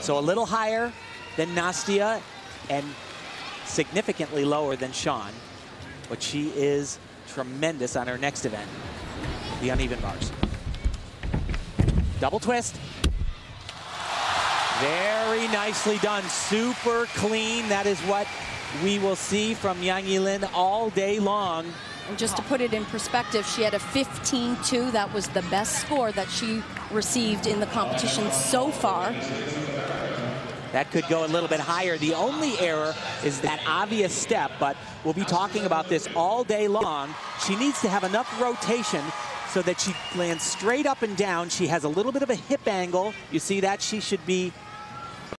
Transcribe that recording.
So a little higher than Nastia and significantly lower than Shawn. But she is tremendous on her next event, the uneven bars. Double twist. Very nicely done. Super clean. That is what we will see from Yang Yilin all day long. And just to put it in perspective, she had a 15-2. That was the best score that she received in the competition so far. That could go a little bit higher. The only error is that obvious step, but we'll be talking about this all day long. She needs to have enough rotation so that she lands straight up and down. She has a little bit of a hip angle. You see that? She should be